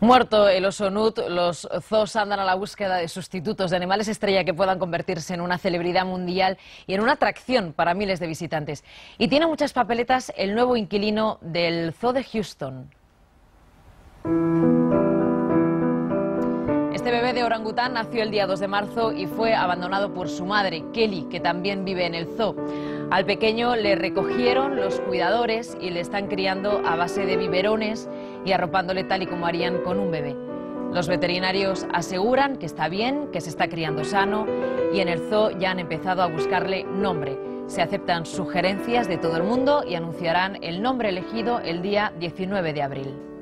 Muerto el oso Nut, los zoos andan a la búsqueda de sustitutos de animales estrella que puedan convertirse en una celebridad mundial y en una atracción para miles de visitantes. Y tiene muchas papeletas el nuevo inquilino del Zoo de Houston. Este bebé de orangután nació el día 2 de marzo y fue abandonado por su madre, Kelly, que también vive en el zoo. Al pequeño le recogieron los cuidadores y le están criando a base de biberones y arropándole tal y como harían con un bebé. Los veterinarios aseguran que está bien, que se está criando sano y en el zoo ya han empezado a buscarle nombre. Se aceptan sugerencias de todo el mundo y anunciarán el nombre elegido el día 19 de abril.